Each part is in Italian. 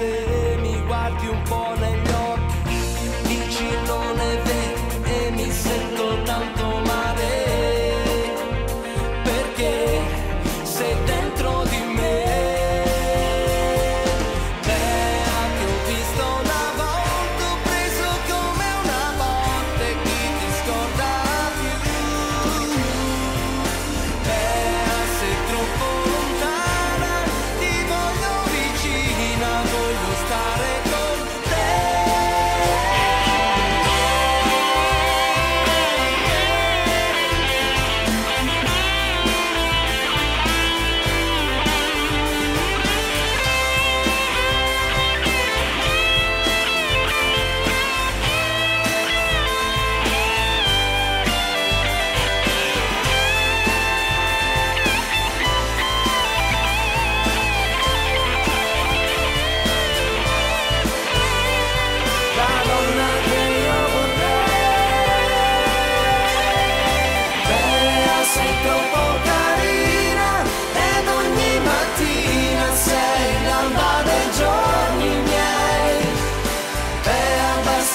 se mi guardi un po' negli occhi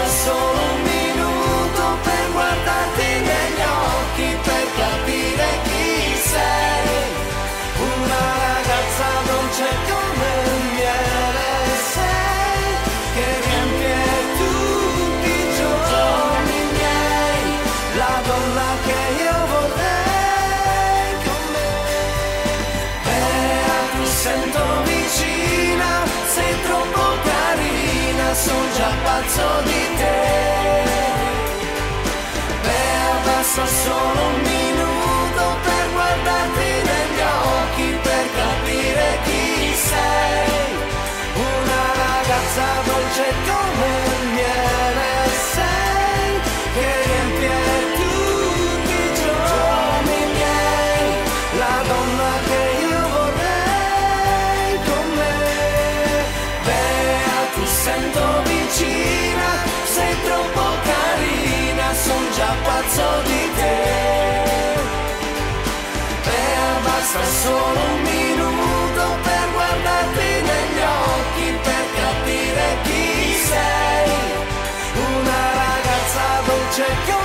basta solo un minuto per guardarti negli occhi, per capire chi sei. Una ragazza dolce come il miele sei, che riempie tutti i giorni miei, la donna che io pezzo di te. Beh, basta solo un minuto per guardarti negli occhi, per capire chi sei. Una ragazza dolce che